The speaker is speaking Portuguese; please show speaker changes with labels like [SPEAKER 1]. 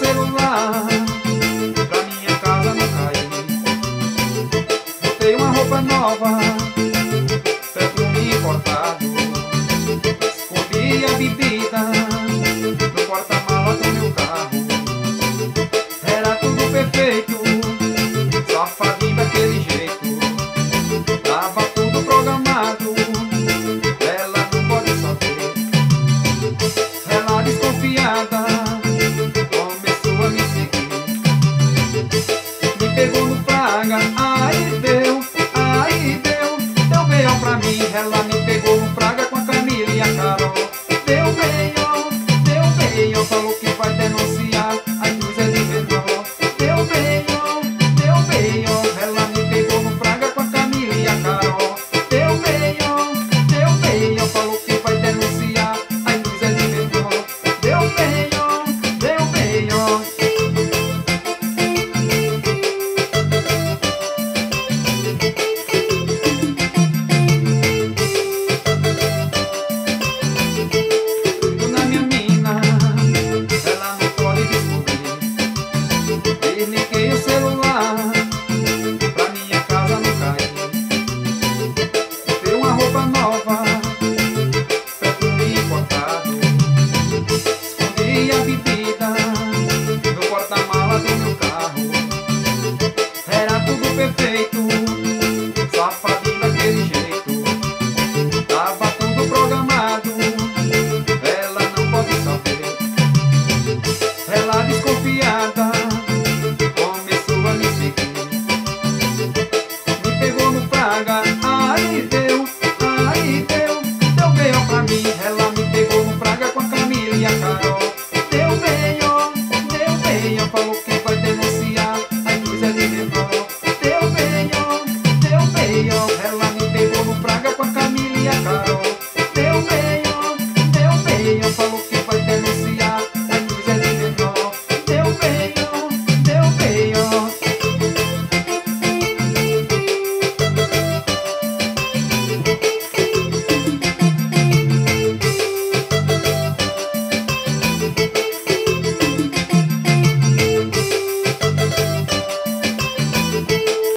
[SPEAKER 1] celular. Pra minha casa não cair Botei uma roupa nova. Sagan. Yeah.